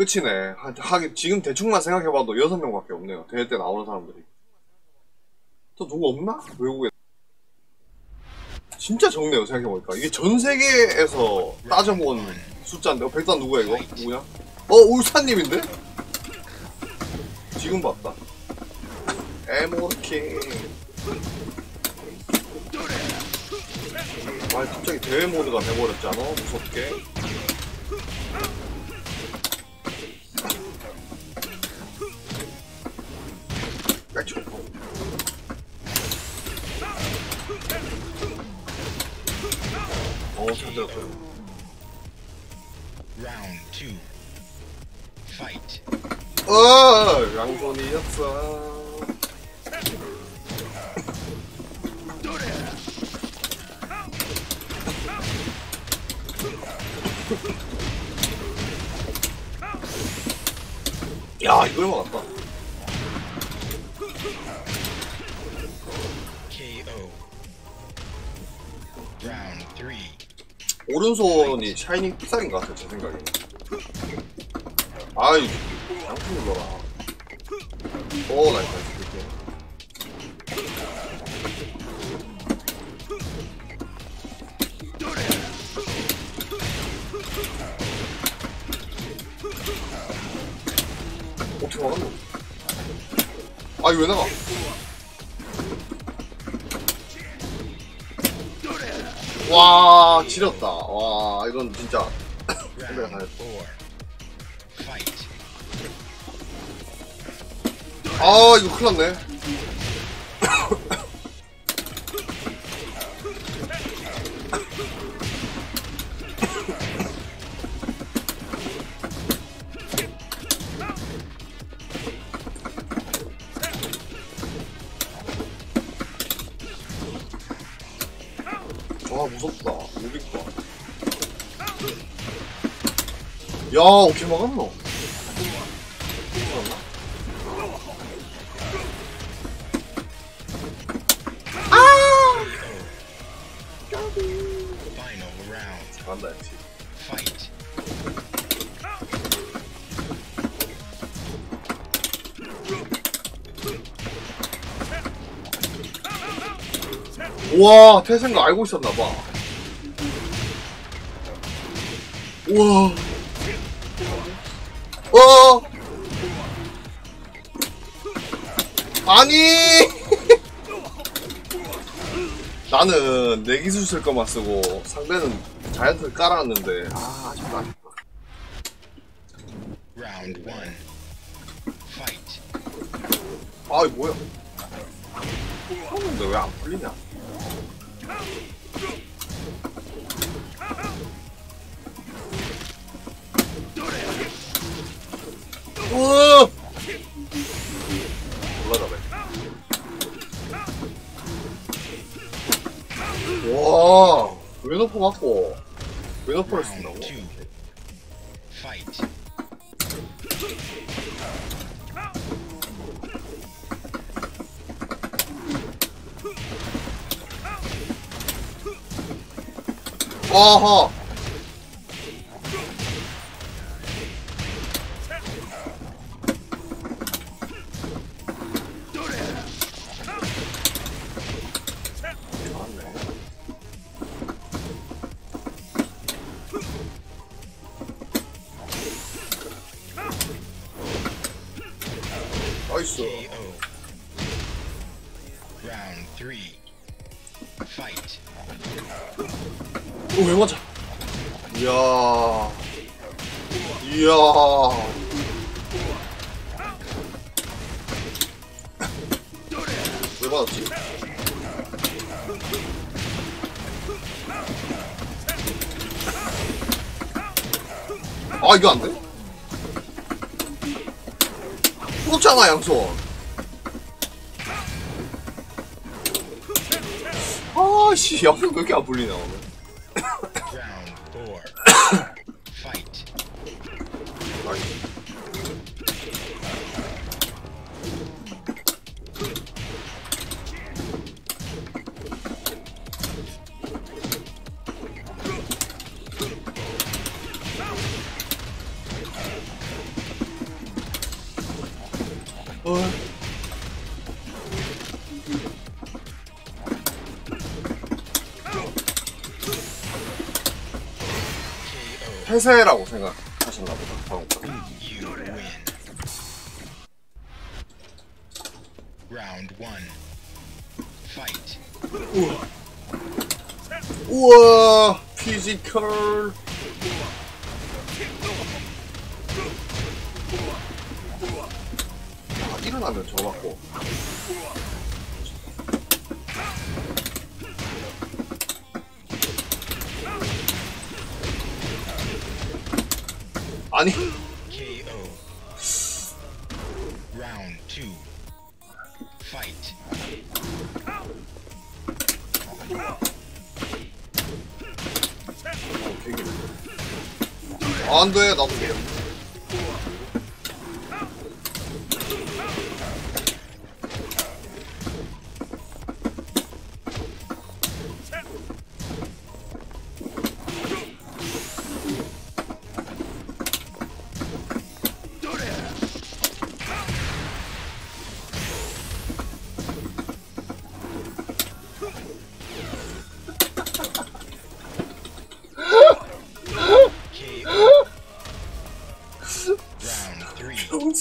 끝이네. 하, 하긴 지금 대충만 생각해봐도 여섯 명밖에 없네요. 대회 때 나오는 사람들이. 또 누구 없나? 외국에. 진짜 적네요, 생각해보니까. 이게 전 세계에서 따져본 숫자인데, 어, 백단 누구야, 이거? 누구냐? 어, 울산님인데? 지금 봤다. 에모르킹. 아, 갑자기 대회 모드가 돼버렸잖아, 무섭게. 까치 어, 잘 들었어요. Round two. Fight. 어, 양손이었어. 야, 이걸 막았다. KO. Round three. 오른손이 샤이닝 픽살인 것 같아, 제 생각에. 아이, 양손 눌러라. 오, 나이스, 아, 이거 왜 나가? 와, 지렸다. 와, 이건 진짜. 선배가 잘했어. 아, 이거 큰일 났네. 야, 어떻게 막았노? Final round. 잘한다, 역시. 우와, 태생가 알고 있었나봐. 우와. 어! 아니! 나는 내 기술 쓸 것만 쓰고 상대는 자이언트를 깔아놨는데, 아, 아쉽다, 아쉽다. Round one. Fight. 아, 이거 뭐야? 아하! 폐쇄라고 생각하셨나 보다. 방금. You win. Round one. Fight. 우와 피지컬 어, 되게 안돼. 나도 돼요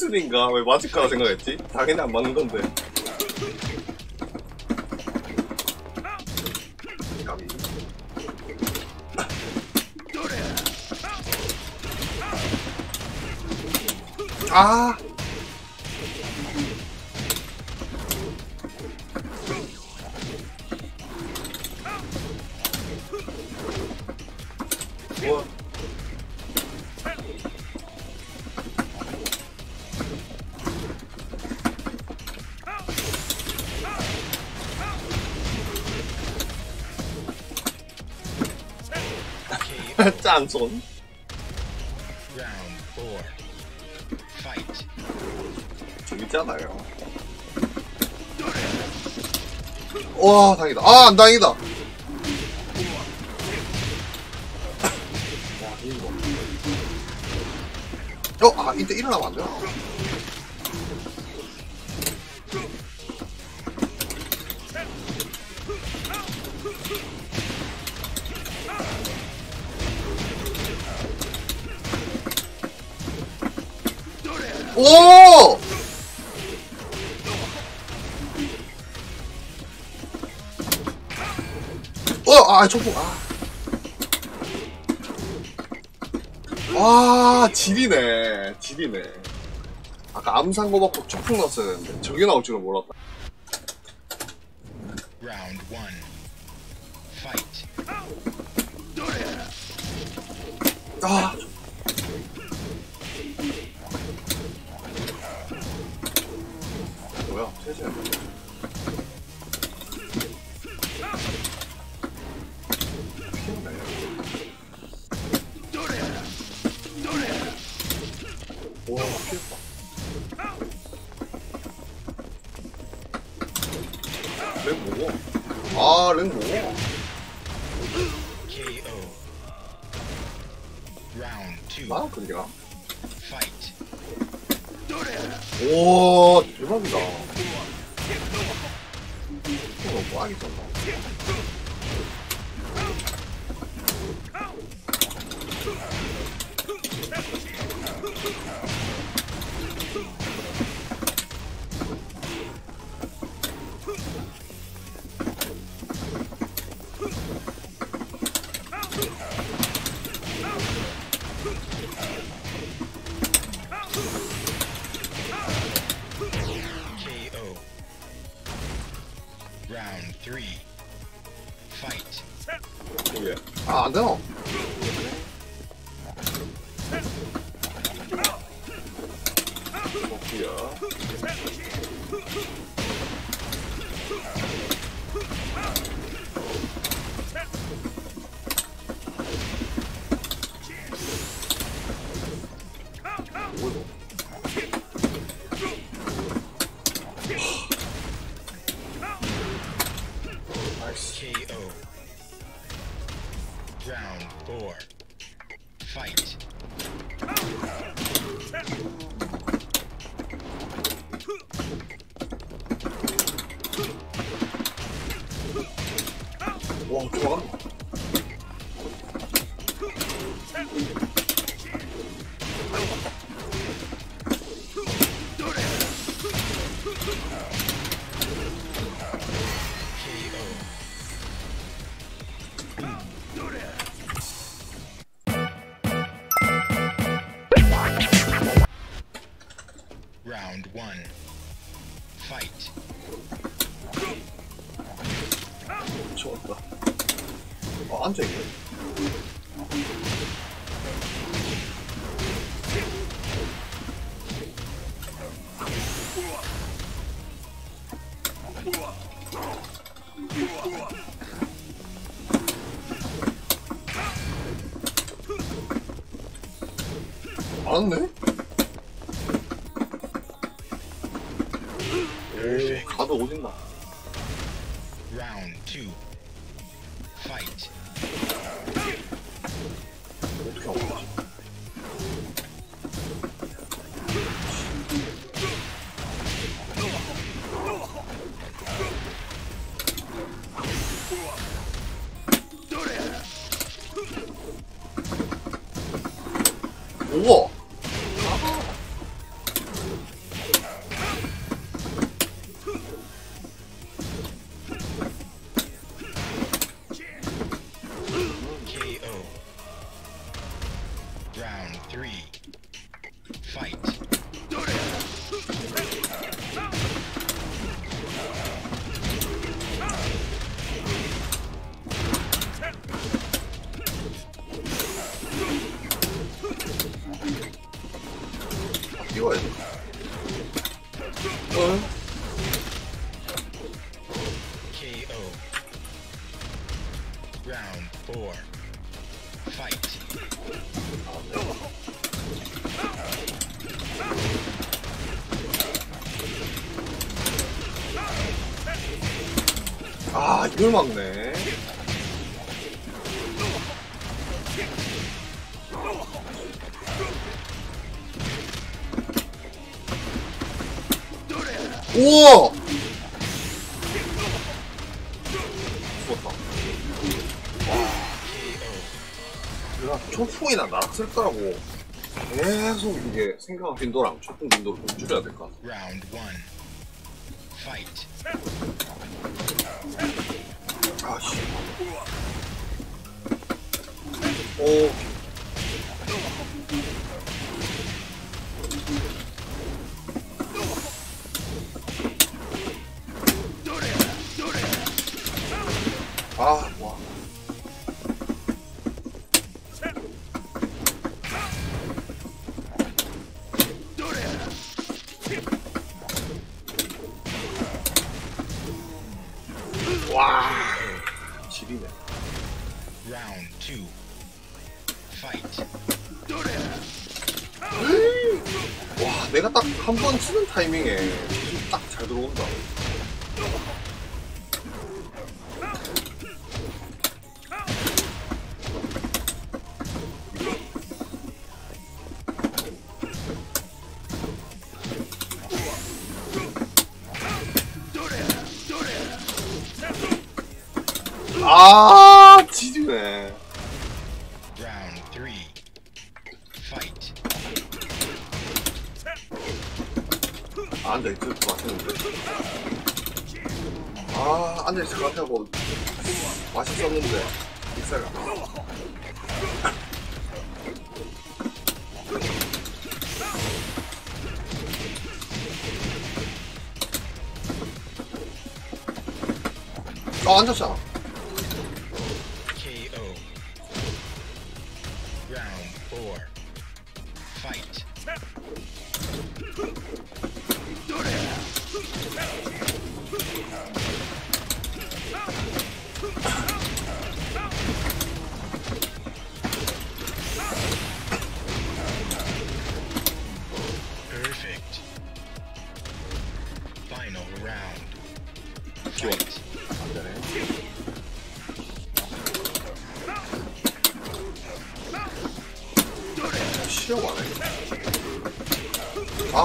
평슬인가 왜 맞을 거라 생각했지? 당연히 안 맞는 건데. 아 짠손 four. Fight. 재밌잖아요 와 다행이다 아안 다행이다 어? 아 이때 일어나면 안되 오! 어, 아, 저거, 아. 와, 지리네. 지리네. 아까 암산 거 받고 쪽풍 넣었어야 되는데. 저게 나올 줄은 몰랐다. 아. 맞네? 에이, 가도 오진다. 라운드 2. 어? KO. Round four. Fight. 아, 이걸 막네. 우와! 죽었다. 내가 초풍이나 나락 쓸 거라고 계속 이게 생각은 빈도랑 초풍 빈도를 좀 줄여야 될 것 같아. 아씨. 오. 내가 딱 한 번 치는 타이밍에 딱 잘 들어온다. Fight.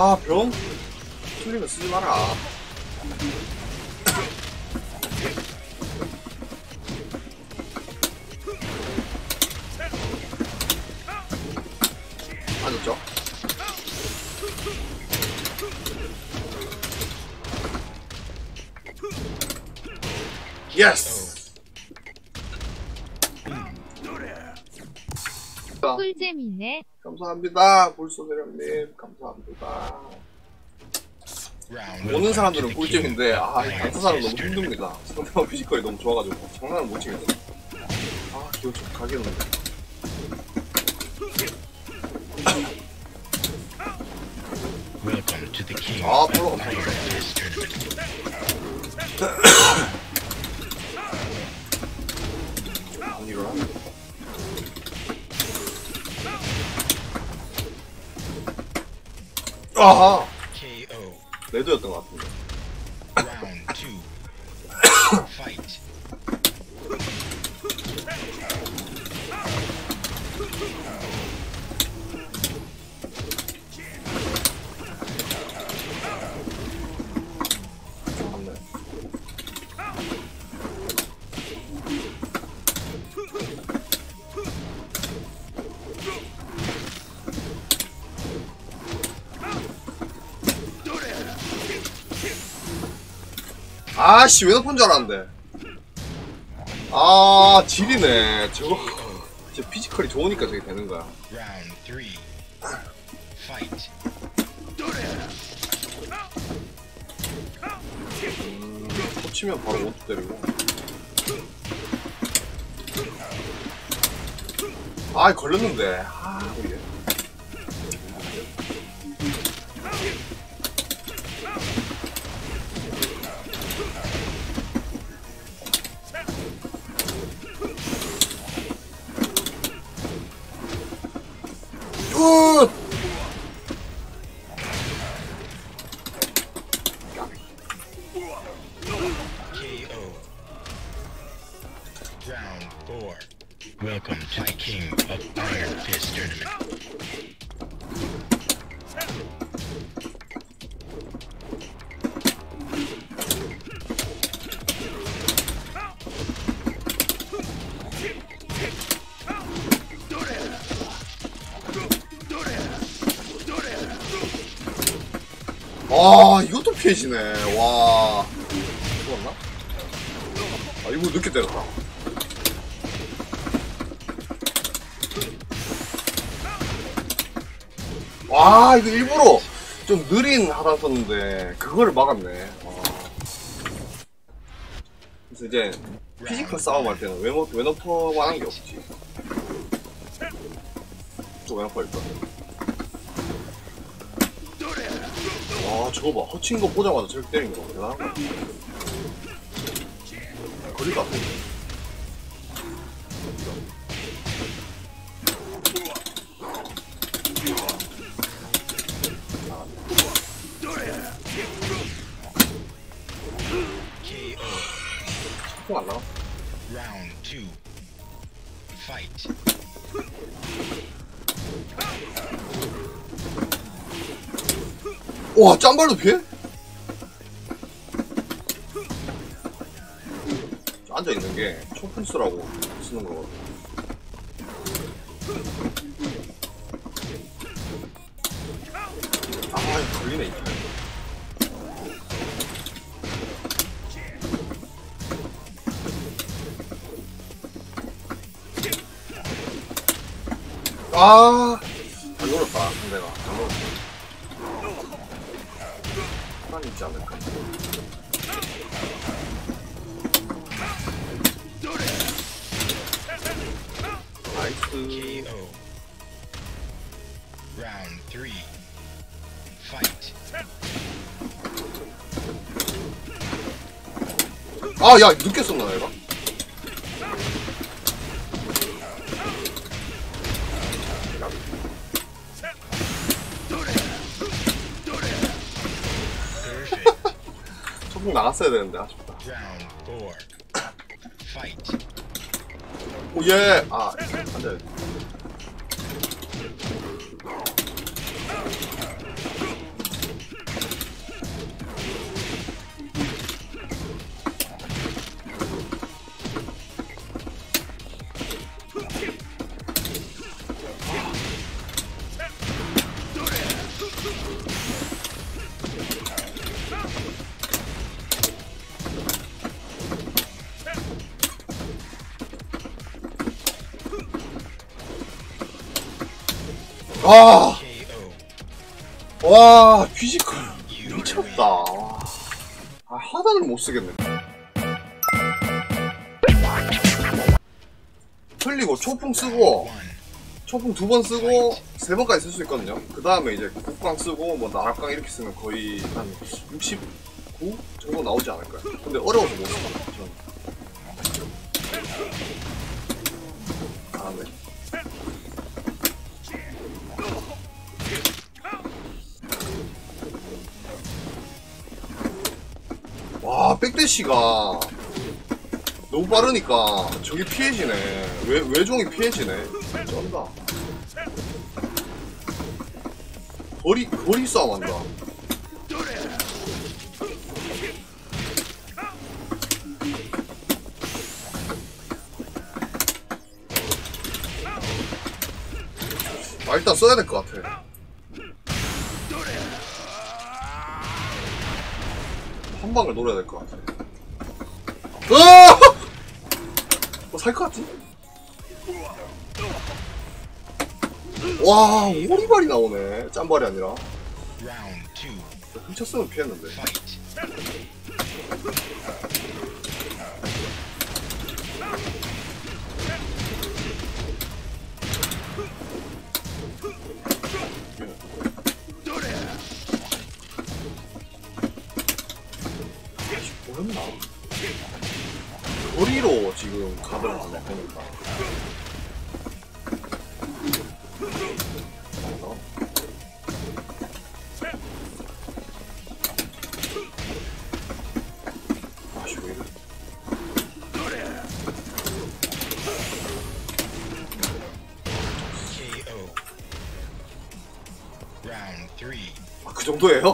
아, 병? 틀리면 쓰지 마라. 감사합니다. 불소대령님. 감사합니다. 오는. 사람들은 꿀잼인데 아, 이 단타 사람 너무 힘듭니다. 상대방 피지컬이 너무 좋아가지고 장난을 못 치겠어. 아, 기분 좀 가겠는데. 아, 별 아 아씨 왜 높은 줄 알았는데. 아 질이네. 저거. 진짜 피지컬이 좋으니까 저게 되는 거야. 음, 터치면 바로 원투 때리고. 아 걸렸는데. 아 이게 굿! 피해지네. 와. 죽었나? 아 이거 늦게 때렸다. 와 이거 일부러 좀 느린 하단 썼는데 그거를 막았네. 와. 그래서 이제 physical 싸움 할 때는 웨너, 웨너퍼만 한게 없지. 또 웨너퍼 일단 와 저거 봐. 허친 거 보자마자 저렇게 때리는 거 대단한 거야 거리가 아프네 와 짬발도 피해? 앉아있는 게 총푼스라고 쓰는 거거든 아, 야, 늦게 썼나, 내가? Perfect. 소풍 나갔어야 되는데, 아쉽다. 오, 예! 아, 앉아야 돼. 아, KO. 와, physical. 미쳤다. 와. 아, 하단을 못 쓰겠네. 흘리고 초풍 쓰고. 초풍 두 번 쓰고 세 번까지 쓸 수 있거든요. 그 다음에 이제 국광 쓰고 뭐 나락광 이렇게 쓰면 거의 한 69 정도 나오지 않을까요? 근데 어려워서 못 써요. 저는. 와, 백대시가 너무 빠르니까 저기 피해지네. 외, 외종이 피해지네. 쩐다. 거리, 거리 싸움 한다. 아, 일단 써야 될 것 같아. 한 방을 노려야 될 것 같아. 으아! 어, 살것 같은데? 와, 오리발이 나오네. 짠발이 아니라. 훔쳤으면 피했는데. 거리로 지금. Round three. 아, 그 정도예요?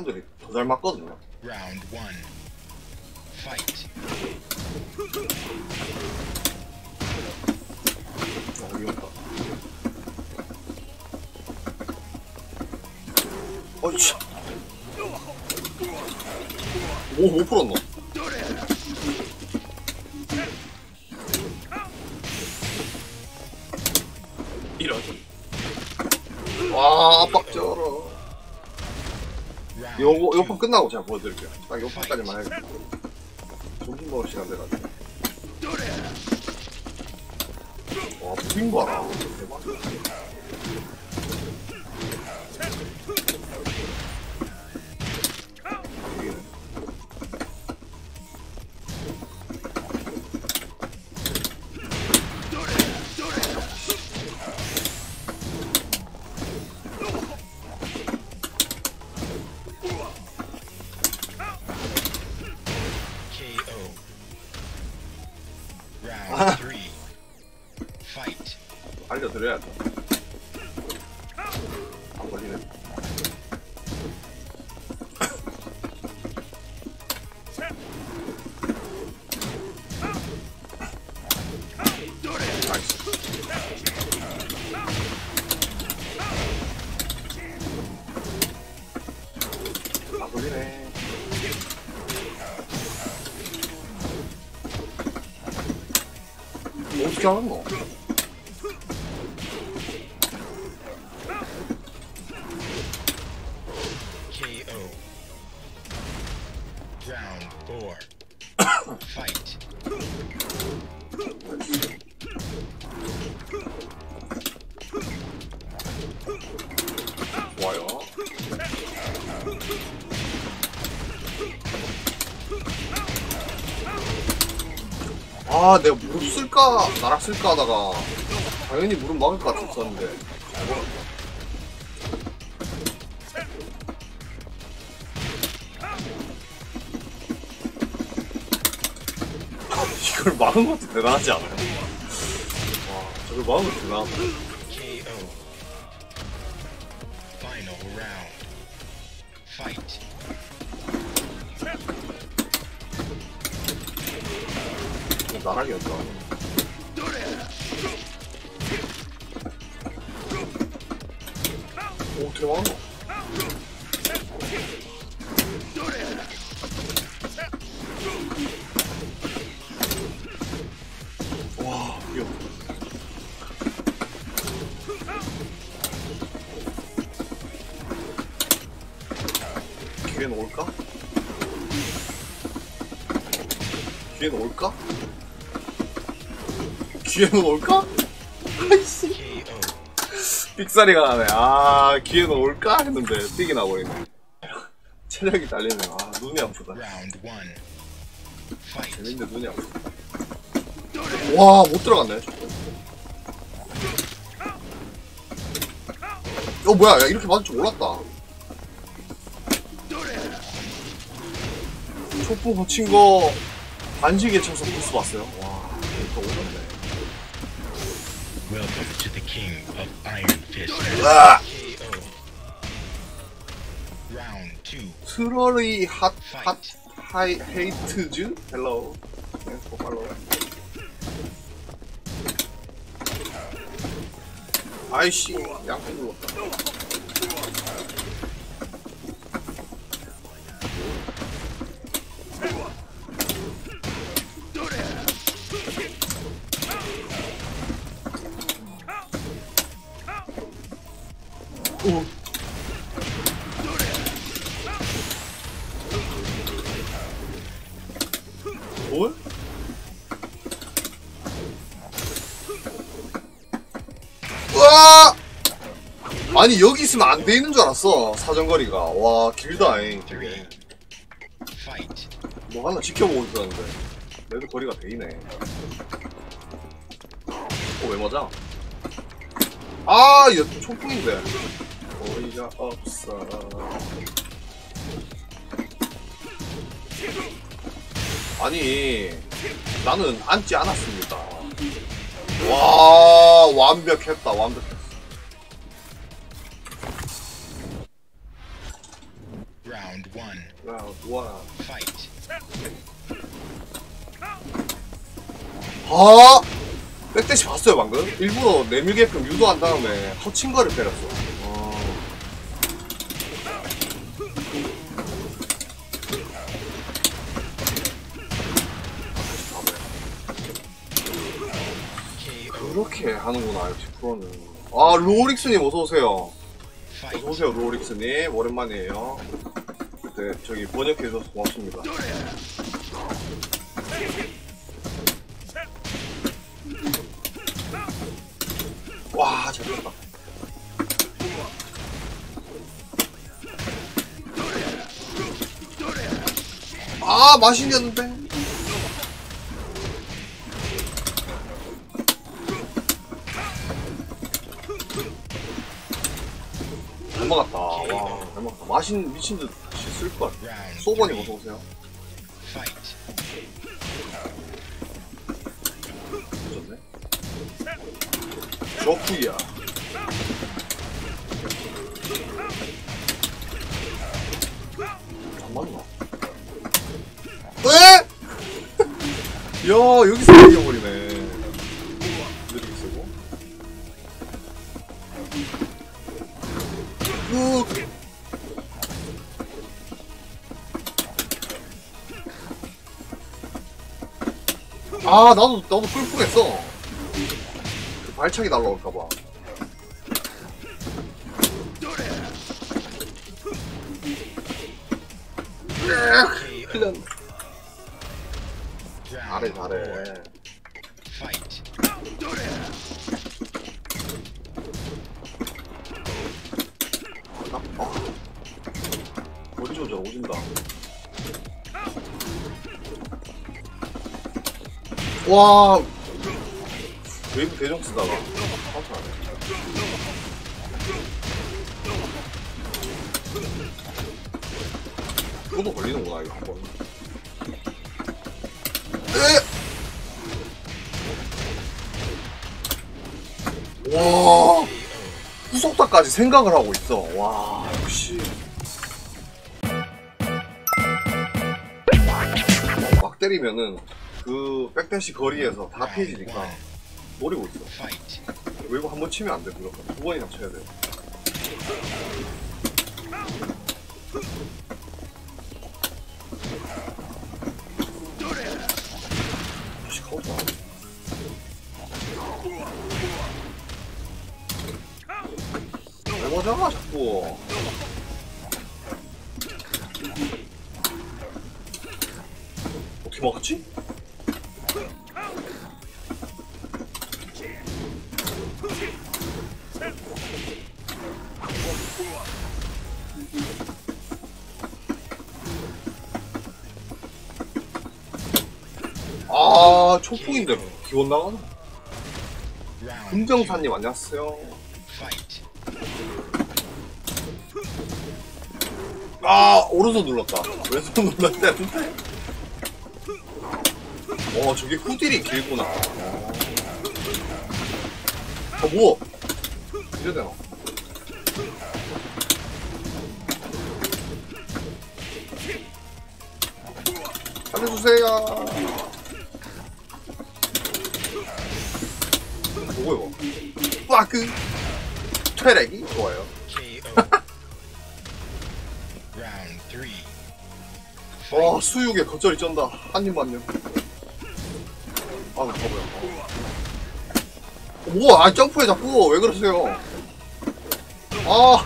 사람들이 더잘 맞거든요. Round one. Fight. 아, 이겼다. 어이씨. 오, 못 풀었노. 요거. 요판 끝나고 제가 보여드릴게요. 딱 요판까지만 해야겠다. 먹을 시간 돼가지고. 와, 무빙 봐라. 대박. 어 아 내가 무릎 쓸까 나락 쓸까 하다가 당연히 무릎 막을 것 같았었는데. 이걸 막은 것도 대단하지 않아요? 와 저걸 막은 것도 대단하다 기회는 올까? 아이씨. 삑사리가 나네. 아 기회는 올까? 했는데 삑이 나버리네. 체력이 딸리네. 아 눈이 아프다. 재밌는데 눈이 아프다. 와 못 들어갔네. 저거 어 뭐야? 야 이렇게 맞을 줄 몰랐다. 촉풍 거친 거 반지게 쳐서 부스 봤어요? 와 이거 오졌네 Welcome to the king of Iron Fist. 으아! KO. Round two. 트롤이 핫, 핫, Fight. 하이, 헤이트즈? 헬로우. 땡스 포 팔로우. 아이씨, 양쪽 눌렀다. 오. 뭘? 우와! 아니 여기 있으면 안 돼 있는 줄 알았어 사정거리가 와 길다잉 되게. 뭐 하나 지켜보고 있었는데 그래도 거리가 돼 있네 어왜 맞아? 아 이거 총풍인데 거리가 없어 아니 나는 앉지 않았습니다 와 완벽했다 완벽했어 Round one. 라운드 원 Fight. 아! 백대시 봤어요 방금? 일부러 내밀게끔 유도한 다음에 터친 거를 때렸어 아. KO. 그렇게 하는구나 역시 프로는 아 로릭스님 어서오세요. 어서오세요 로릭스님 오랜만이에요 그때 저기 번역해줘서 고맙습니다 와 잘했다. 아 맛있겠는데? 잘 먹었다. 와 잘 먹었다. 맛있는 미친 듯. 쓸걸 Round 소번이 three. 어서 오세요 조프야 안 맞나? 에? 야 여기서 이겨버리네 느리게 쓰고 으 아 나도 나도 그 발차기 날라올까봐. KO. 잘해 잘해. 와 웨이브 대정 쓰다가. 카운터하네 이것도 걸리는구나 이거 한번. 에! 와! 후속타까지 생각을 하고 있어. 와 역시. 막 때리면은 그 back dash 거리에서 다 피해지니까 노리고 있어. 웨이브 한번 치면 안 돼 무조건 두 번이나 쳐야 돼. 다시 카운터 왜 맞아 자꾸? 어떻게 막았지? 아 초풍인데 기원 나가나? 금정사님 안녕하세요. 아 오른손 눌렀다 왼손 눌렀다는데 어 저게 후딜이 길구나 어 뭐? 이래 되나? 살려주세요 뭐고 빠크 퇴레기 좋아요. 와 수육에 겉절이 쩐다. 한 입만요 아 바보야 어, 뭐야 아 점프해 자꾸. 왜 그러세요? 아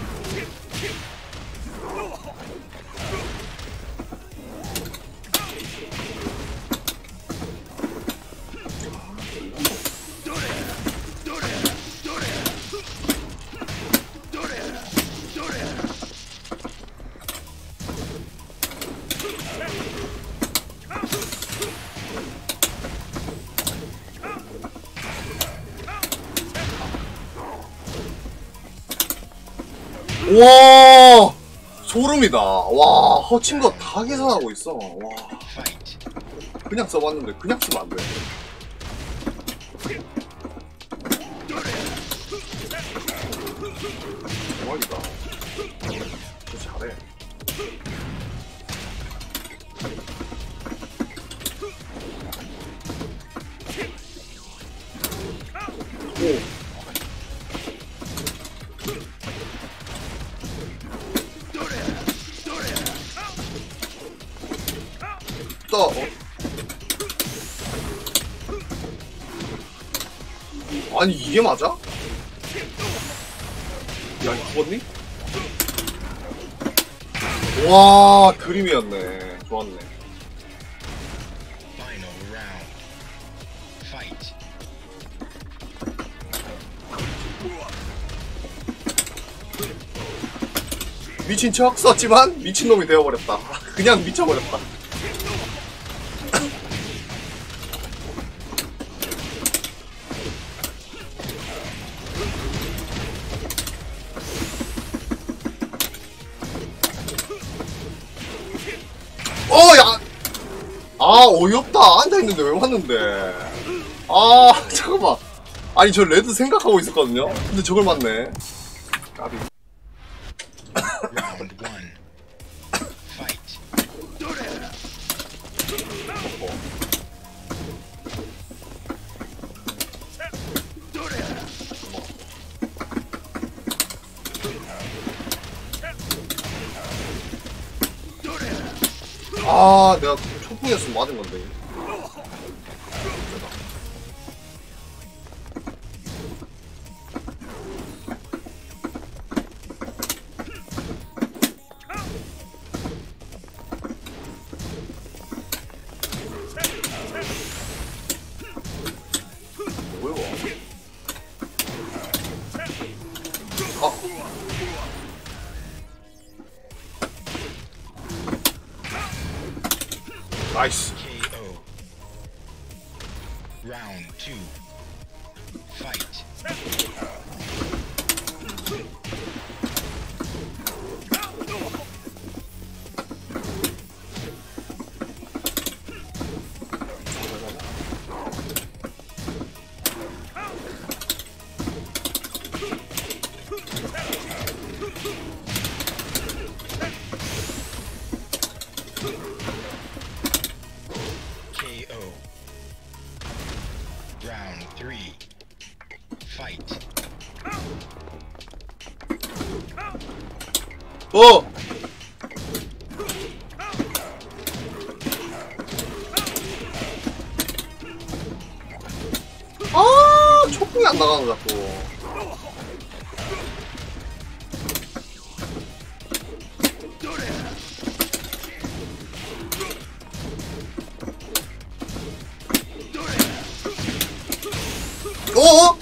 와. 소름이다. 와 허친 거 다 계산하고 있어. 와. 그냥 써봤는데 그냥 쓰면 안돼 이게 맞아? 야 죽었니? 와 그림이었네 좋았네 Final round. Fight. 미친 척 썼지만 미친놈이 되어버렸다 그냥 미쳐버렸다 어이없다. 앉아있는데 왜 왔는데? 아 잠깐만. 아니 저 레드 생각하고 있었거든요? 근데 저걸 맞네. 까비 초풍이었으면 맞은 건데. 어! 아, 촉풍이 안 나가는 자꾸. 어?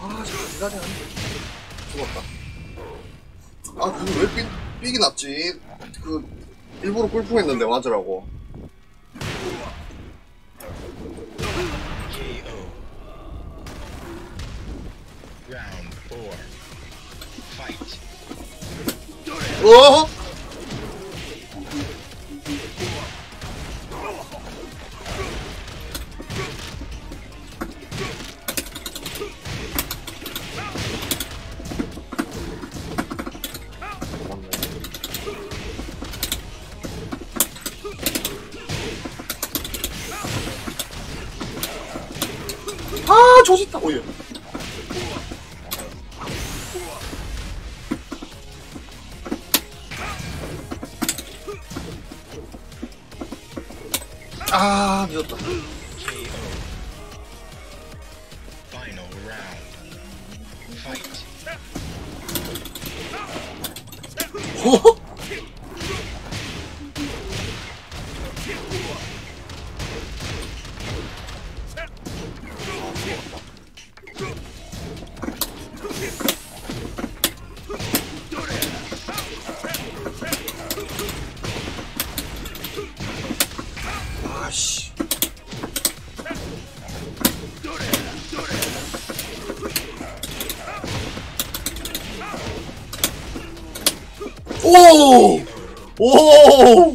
아, 잠깐 기다려. 죽었다. 아, 그거 왜 삑, 삑이 났지? 그, 일부러 꿀풍했는데 맞으라고. 어? Round. Fight. 오! 오!